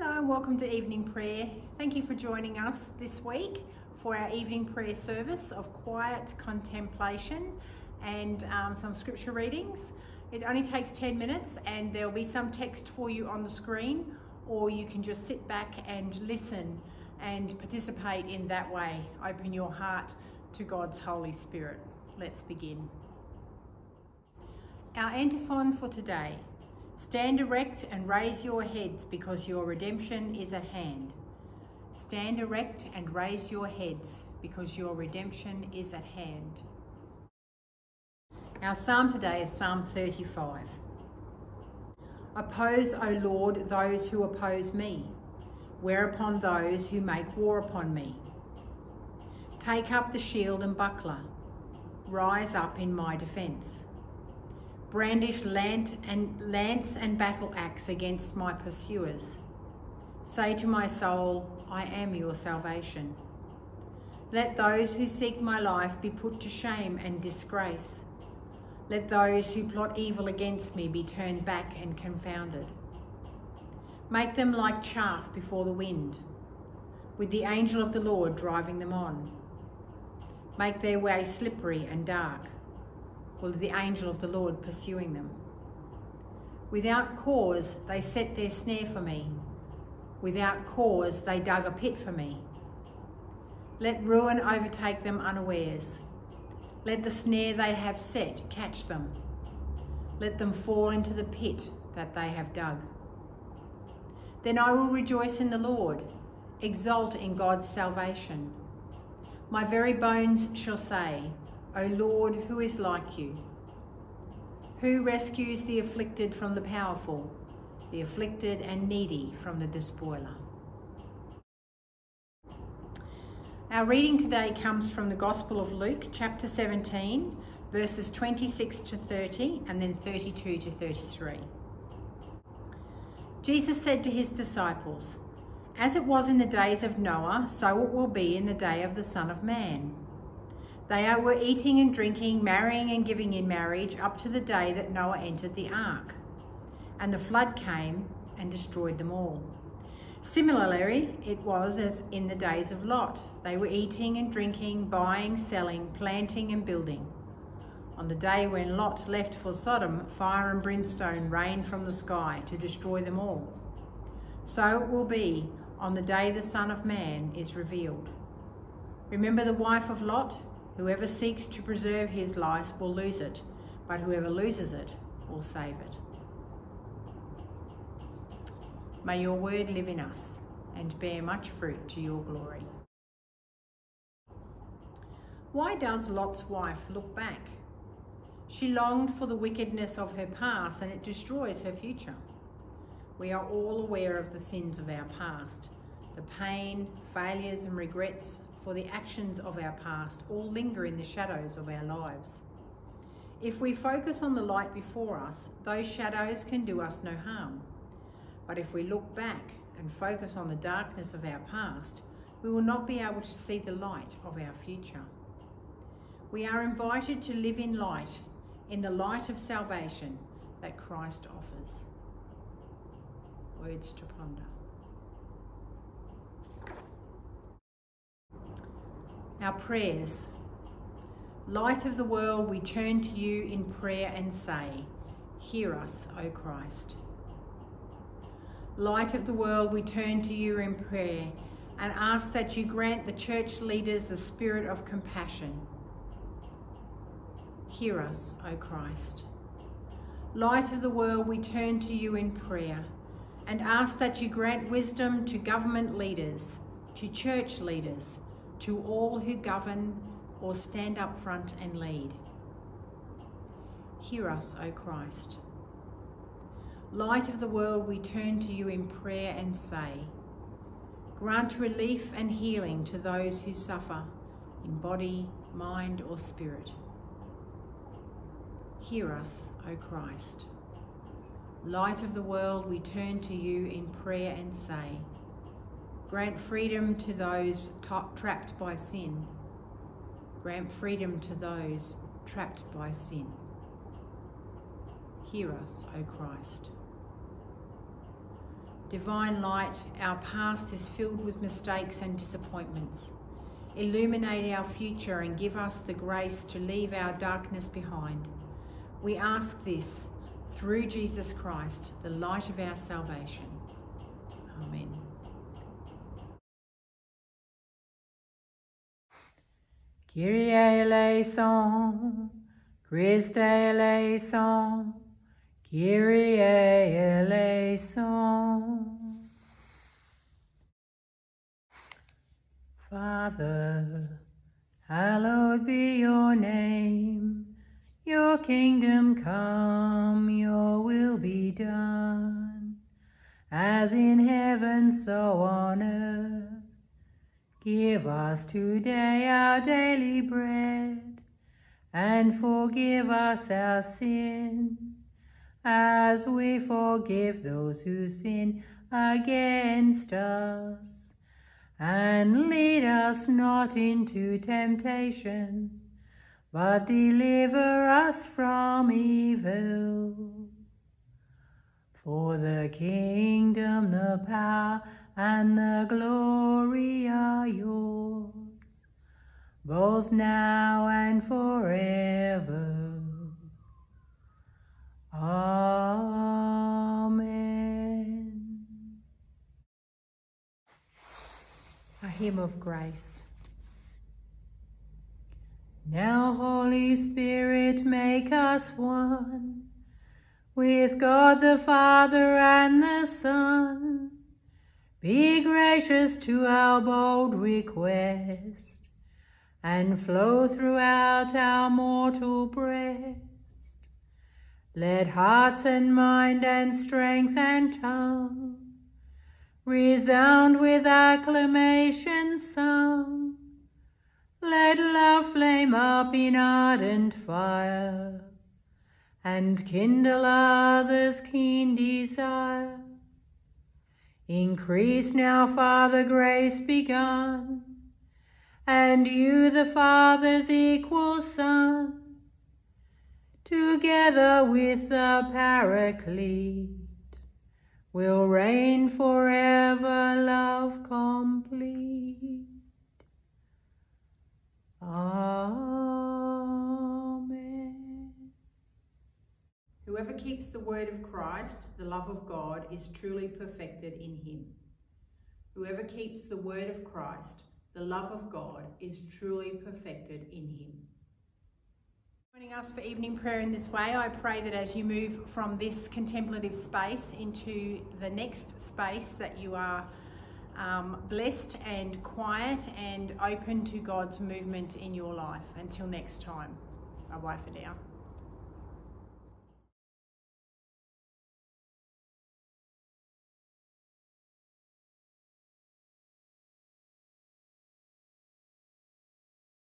Hello and welcome to evening prayer. Thank you for joining us this week for our evening prayer service of quiet contemplation and um, some scripture readings. It only takes 10 minutes and there'll be some text for you on the screen or you can just sit back and listen and participate in that way. Open your heart to God's Holy Spirit. Let's begin. Our antiphon for today Stand erect and raise your heads because your redemption is at hand. Stand erect and raise your heads because your redemption is at hand. Our psalm today is Psalm 35. Oppose, O Lord, those who oppose me, whereupon those who make war upon me. Take up the shield and buckler, rise up in my defence brandish lance and, lance and battle axe against my pursuers. Say to my soul, I am your salvation. Let those who seek my life be put to shame and disgrace. Let those who plot evil against me be turned back and confounded. Make them like chaff before the wind, with the angel of the Lord driving them on. Make their way slippery and dark was the angel of the Lord pursuing them. Without cause, they set their snare for me. Without cause, they dug a pit for me. Let ruin overtake them unawares. Let the snare they have set catch them. Let them fall into the pit that they have dug. Then I will rejoice in the Lord, exult in God's salvation. My very bones shall say, O Lord, who is like you? Who rescues the afflicted from the powerful, the afflicted and needy from the despoiler? Our reading today comes from the Gospel of Luke, chapter 17, verses 26 to 30, and then 32 to 33. Jesus said to his disciples, As it was in the days of Noah, so it will be in the day of the Son of Man. They were eating and drinking, marrying and giving in marriage up to the day that Noah entered the ark. And the flood came and destroyed them all. Similarly, it was as in the days of Lot. They were eating and drinking, buying, selling, planting and building. On the day when Lot left for Sodom, fire and brimstone rained from the sky to destroy them all. So it will be on the day the Son of Man is revealed. Remember the wife of Lot? Whoever seeks to preserve his life will lose it, but whoever loses it will save it. May your word live in us and bear much fruit to your glory. Why does Lot's wife look back? She longed for the wickedness of her past and it destroys her future. We are all aware of the sins of our past, the pain, failures and regrets for the actions of our past all linger in the shadows of our lives. If we focus on the light before us, those shadows can do us no harm. But if we look back and focus on the darkness of our past, we will not be able to see the light of our future. We are invited to live in light, in the light of salvation that Christ offers. Words to ponder. Our prayers. Light of the world, we turn to you in prayer and say, Hear us, O Christ. Light of the world, we turn to you in prayer and ask that you grant the church leaders the spirit of compassion. Hear us, O Christ. Light of the world, we turn to you in prayer and ask that you grant wisdom to government leaders, to church leaders, to all who govern or stand up front and lead. Hear us, O Christ. Light of the world, we turn to you in prayer and say, Grant relief and healing to those who suffer in body, mind, or spirit. Hear us, O Christ. Light of the world, we turn to you in prayer and say, Grant freedom to those trapped by sin. Grant freedom to those trapped by sin. Hear us, O Christ. Divine light, our past is filled with mistakes and disappointments. Illuminate our future and give us the grace to leave our darkness behind. We ask this through Jesus Christ, the light of our salvation. Amen. Kyrie eleison, Christe eleison, Kyrie eleison. Father, hallowed be your name. Your kingdom come, your will be done, as in heaven, so on earth. Give us today our daily bread, and forgive us our sin, as we forgive those who sin against us. And lead us not into temptation, but deliver us from evil. For the kingdom, the power, and the glory are yours, both now and forever. Amen. A hymn of grace. Now, Holy Spirit, make us one with God the Father and the Son. Be gracious to our bold request and flow throughout our mortal breast. Let hearts and mind and strength and tongue resound with acclamation sung. Let love flame up in ardent fire and kindle others' keen desire. Increase now, Father, grace begun, and you, the Father's equal Son, together with the Paraclete, will reign forever, love complete. Whoever keeps the word of Christ, the love of God, is truly perfected in him. Whoever keeps the word of Christ, the love of God, is truly perfected in him. Joining us for evening prayer in this way, I pray that as you move from this contemplative space into the next space, that you are um, blessed and quiet and open to God's movement in your life. Until next time, bye bye for now.